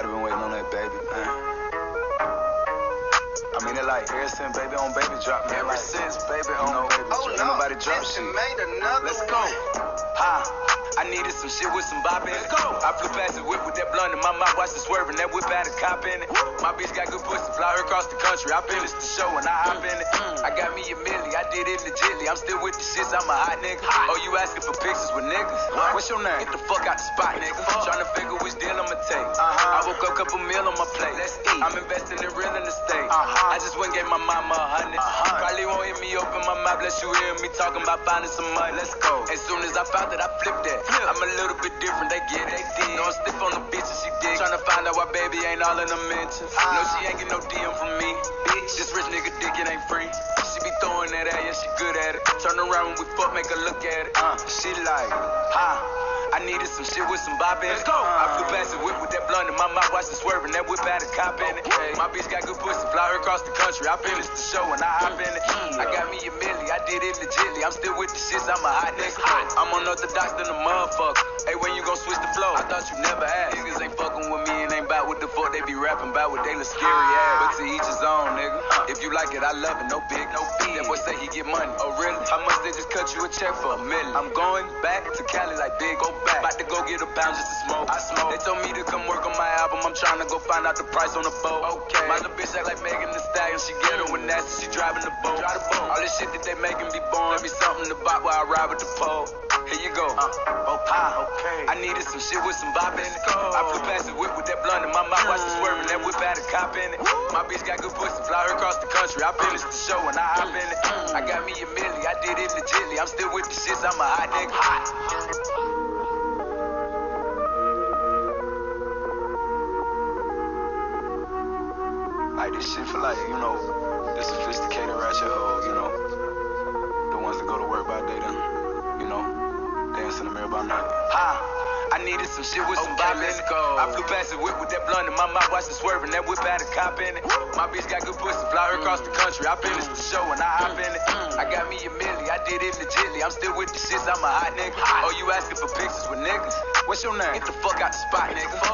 Everybody been waiting on that baby. Uh. I mean, it like ever since baby on baby drop. Ever like, since baby on you know, baby oh, drop. No. Nobody drop shit. Made another Let's go. Needed some shit with some bop in it. Go. I flew past the whip with that blunt in my mouth, watched it swerving. That whip had a cop in it. My bitch got good pussy, fly her across the country. I finished the show and I hop in it. I got me a milli, I did it legitly. I'm still with the shits, I'm a hot nigga. Oh, you asking for pictures with niggas? What's your name? Get the fuck out the spot, nigga. to figure which deal I'ma take. Uh-huh. I woke up, a couple meal on my plate. Let's eat. I'm investing in real estate. Uh-huh. I just went and gave my mama a hundred. Uh-huh. Open my mouth, let you hear me talking about finding some money. Let's go. As soon as I found that, I flipped that. Flip. I'm a little bit different, they get it. They. No, I'm stiff on the bitch and she dig. Tryna find out why baby ain't all in the mentions. Ah. No, she ain't get no DM from me. Bitch, this rich nigga dick, it ain't free. She be throwing that at, yeah, she good at it. Turn around when we fuck, make her look at it. Uh, she like, ha. I needed some shit with some bop in it. Let's go. I flew past the whip with that blunt in my mouth, watched it swerving. That whip had a cop in it. Okay. My bitch got good pussy, fly her across the country. I finished the show and I hop in it. I got me a did it legitly. I'm still with the shits, I'm a hot nigga. I'm unorthodox than a motherfucker. Hey, when you gon' switch the flow? I thought you never had. They be rapping about what they look scary ass. Ah. But to each his own, nigga. If you like it, I love it. No big, no fee. That boy say he get money. Oh, really? How much they just cut you a check for? A million. I'm going back to Cali like big, go back. About to go get a pound just to smoke. I smoke. They told me to come work on my album. I'm trying to go find out the price on the boat. Okay. My little bitch act like Megan Thee Stallion. She get her when nasty. She driving the boat. Drive the boat. All this shit that they making be born. Let me something to bop while I ride with the pole. Here you go. Uh, oh, pie. Okay. I needed some shit with some bop in it. I flew past the whip with that blunt in my mouth, watched it swerving. That whip had a cop in it. My bitch got good pussy, fly her across the country. I finished the show and I hop in it. I got me a milli, I did it legitly. I'm still with the shits, I'm a hot nigga. Hot. Like this shit for like, you know, the sophisticated ratchet hoe, you know. The ones that go to work by Ha! I needed some shit with some Okay, let's go. I flew past the whip with that blunt in my mouth, watched it swerving. That whip had a cop in it. My bitch got good pussy, fly her across the country. I finished the show and I hop in it. Mm, mm. I got me a milli, I did it legitly. I'm still with the shits, I'm a hot nigga. Oh, you asking for pictures with niggas? What's your name? Get the fuck out the spot, nigga.